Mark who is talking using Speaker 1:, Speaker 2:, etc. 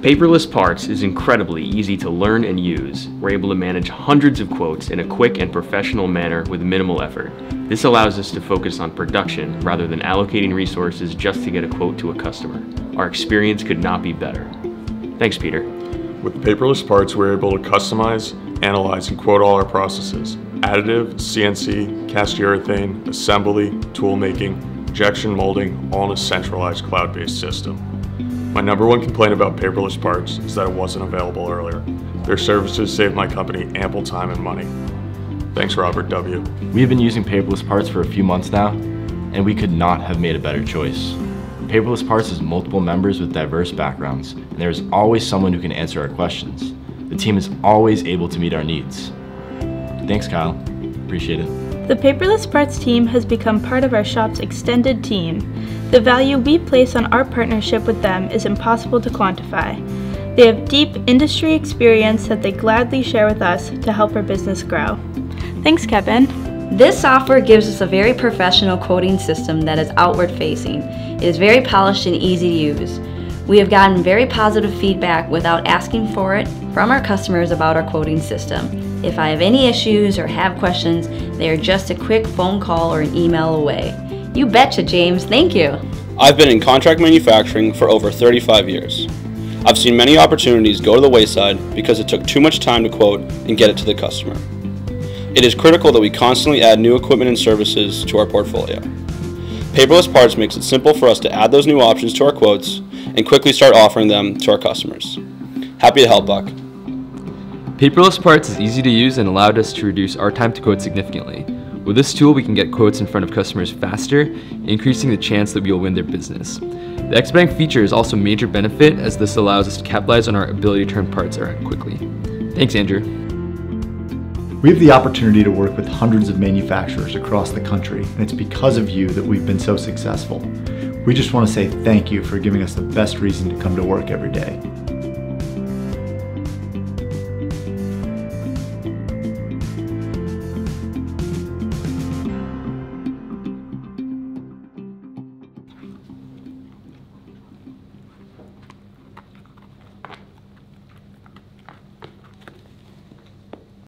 Speaker 1: Paperless Parts is incredibly easy to learn and use. We're able to manage hundreds of quotes in a quick and professional manner with minimal effort. This allows us to focus on production rather than allocating resources just to get a quote to a customer. Our experience could not be better. Thanks, Peter.
Speaker 2: With paperless parts, we're able to customize, analyze, and quote all our processes. Additive, CNC, cast urethane, assembly, tool making, injection molding, all in a centralized cloud-based system. My number one complaint about paperless parts is that it wasn't available earlier. Their services saved my company ample time and money. Thanks, Robert W.
Speaker 3: We've been using paperless parts for a few months now, and we could not have made a better choice. Paperless Parts has multiple members with diverse backgrounds, and there is always someone who can answer our questions. The team is always able to meet our needs. Thanks, Kyle. Appreciate it.
Speaker 4: The Paperless Parts team has become part of our shop's extended team. The value we place on our partnership with them is impossible to quantify. They have deep industry experience that they gladly share with us to help our business grow. Thanks, Kevin.
Speaker 5: This software gives us a very professional quoting system that is outward facing. It is very polished and easy to use. We have gotten very positive feedback without asking for it from our customers about our quoting system. If I have any issues or have questions, they are just a quick phone call or an email away. You betcha, James. Thank you.
Speaker 6: I've been in contract manufacturing for over 35 years. I've seen many opportunities go to the wayside because it took too much time to quote and get it to the customer. It is critical that we constantly add new equipment and services to our portfolio. Paperless Parts makes it simple for us to add those new options to our quotes and quickly start offering them to our customers. Happy to help, Buck.
Speaker 7: Paperless Parts is easy to use and allowed us to reduce our time to quote significantly. With this tool, we can get quotes in front of customers faster, increasing the chance that we will win their business. The Expedite feature is also a major benefit as this allows us to capitalize on our ability to turn parts around quickly. Thanks, Andrew.
Speaker 8: We have the opportunity to work with hundreds of manufacturers across the country, and it's because of you that we've been so successful. We just want to say thank you for giving us the best reason to come to work every day.